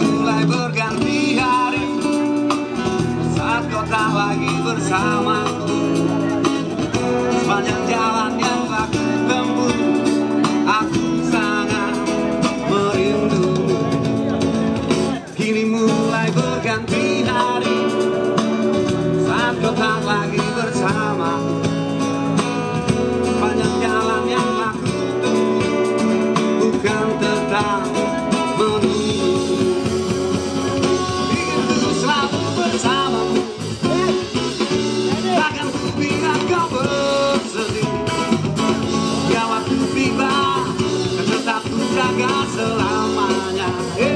mulai berganti hari. Saat kau tak lagi bersamaku. Sepanjang jalan yang telah tempuh Aku sangat merindu. Kini mulai berganti hari. Saat kau tak lagi jaga selamanya hey. Hey!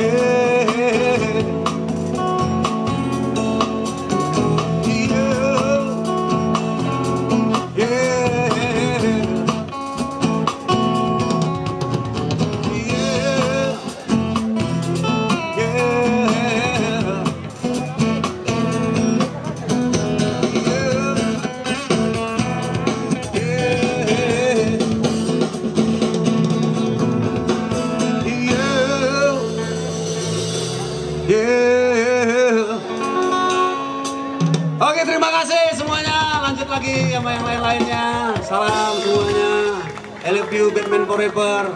Yeah. yeah. Oke terima kasih semuanya. Lanjut lagi sama yang lain lainnya Salam semuanya. I love you Batman forever.